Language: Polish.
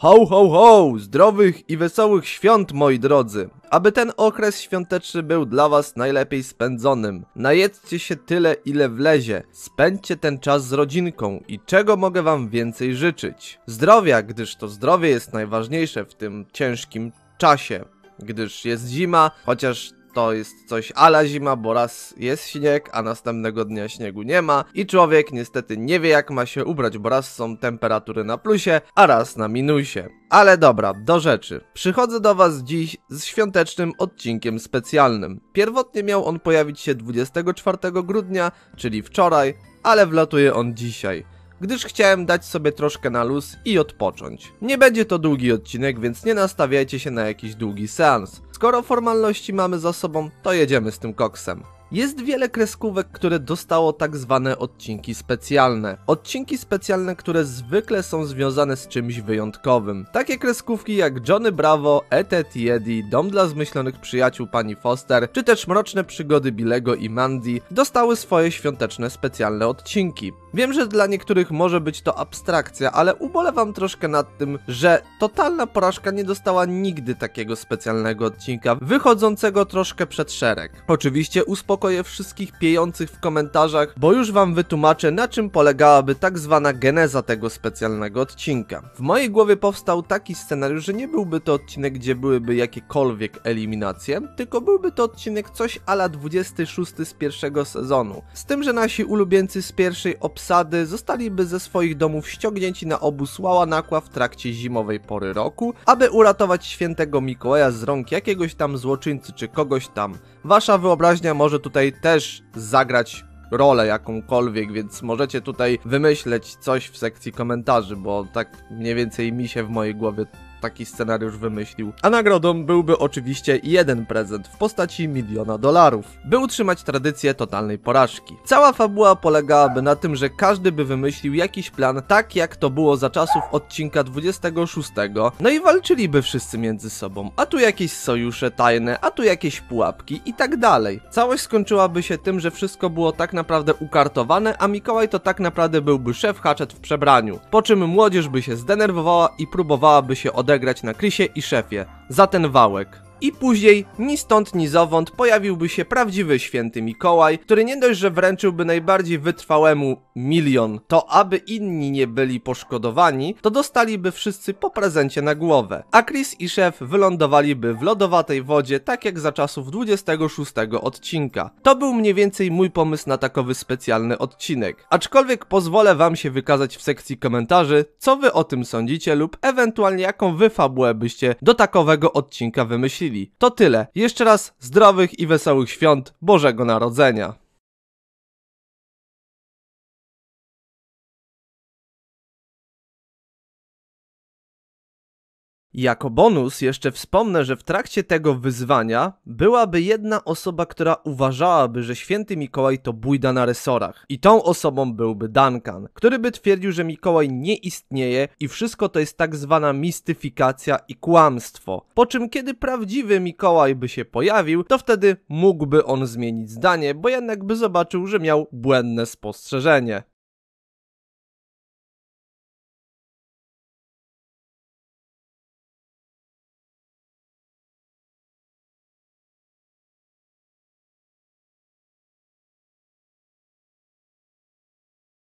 Ho, ho, ho! Zdrowych i wesołych świąt, moi drodzy! Aby ten okres świąteczny był dla was najlepiej spędzonym. Najedzcie się tyle, ile wlezie. Spędźcie ten czas z rodzinką i czego mogę wam więcej życzyć? Zdrowia, gdyż to zdrowie jest najważniejsze w tym ciężkim czasie. Gdyż jest zima, chociaż to jest coś ala zima, bo raz jest śnieg, a następnego dnia śniegu nie ma i człowiek niestety nie wie jak ma się ubrać, bo raz są temperatury na plusie, a raz na minusie. Ale dobra, do rzeczy. Przychodzę do was dziś z świątecznym odcinkiem specjalnym. Pierwotnie miał on pojawić się 24 grudnia, czyli wczoraj, ale wlatuje on dzisiaj gdyż chciałem dać sobie troszkę na luz i odpocząć. Nie będzie to długi odcinek, więc nie nastawiajcie się na jakiś długi seans. Skoro formalności mamy za sobą, to jedziemy z tym koksem. Jest wiele kreskówek, które dostało tak zwane odcinki specjalne. Odcinki specjalne, które zwykle są związane z czymś wyjątkowym. Takie kreskówki jak Johnny Bravo, E.T. Yedi, Dom dla zmyślonych przyjaciół pani Foster, czy też Mroczne przygody Billego i Mandy dostały swoje świąteczne specjalne odcinki. Wiem, że dla niektórych może być to abstrakcja, ale ubolewam troszkę nad tym, że totalna porażka nie dostała nigdy takiego specjalnego odcinka, wychodzącego troszkę przed szereg. Oczywiście uspokoję wszystkich piejących w komentarzach, bo już wam wytłumaczę na czym polegałaby tak zwana geneza tego specjalnego odcinka. W mojej głowie powstał taki scenariusz, że nie byłby to odcinek, gdzie byłyby jakiekolwiek eliminacje, tylko byłby to odcinek coś ala 26 z pierwszego sezonu. Z tym, że nasi ulubieńcy z pierwszej obsady zostaliby ze swoich domów ściągnięci na obóz Łałanakła w trakcie zimowej pory roku, aby uratować świętego Mikołaja z rąk jakiegoś tam złoczyńcy czy kogoś tam. Wasza wyobraźnia może tutaj też zagrać rolę jakąkolwiek, więc możecie tutaj wymyśleć coś w sekcji komentarzy, bo tak mniej więcej mi się w mojej głowie taki scenariusz wymyślił. A nagrodą byłby oczywiście jeden prezent w postaci miliona dolarów, by utrzymać tradycję totalnej porażki. Cała fabuła polegałaby na tym, że każdy by wymyślił jakiś plan, tak jak to było za czasów odcinka 26, no i walczyliby wszyscy między sobą, a tu jakieś sojusze tajne, a tu jakieś pułapki i tak dalej. Całość skończyłaby się tym, że wszystko było tak naprawdę ukartowane, a Mikołaj to tak naprawdę byłby szef Hatchet w przebraniu, po czym młodzież by się zdenerwowała i próbowałaby się odegrać na Krysie i szefie za ten wałek. I później, ni stąd, ni zowąd, pojawiłby się prawdziwy święty Mikołaj, który nie dość, że wręczyłby najbardziej wytrwałemu milion, to aby inni nie byli poszkodowani, to dostaliby wszyscy po prezencie na głowę. A Chris i szef wylądowaliby w lodowatej wodzie, tak jak za czasów 26 odcinka. To był mniej więcej mój pomysł na takowy specjalny odcinek. Aczkolwiek pozwolę wam się wykazać w sekcji komentarzy, co wy o tym sądzicie lub ewentualnie jaką wy fabułę byście do takowego odcinka wymyślili. To tyle. Jeszcze raz zdrowych i wesołych świąt Bożego Narodzenia. Jako bonus jeszcze wspomnę, że w trakcie tego wyzwania byłaby jedna osoba, która uważałaby, że święty Mikołaj to bójda na resorach. I tą osobą byłby Duncan, który by twierdził, że Mikołaj nie istnieje i wszystko to jest tak zwana mistyfikacja i kłamstwo. Po czym kiedy prawdziwy Mikołaj by się pojawił, to wtedy mógłby on zmienić zdanie, bo jednak by zobaczył, że miał błędne spostrzeżenie.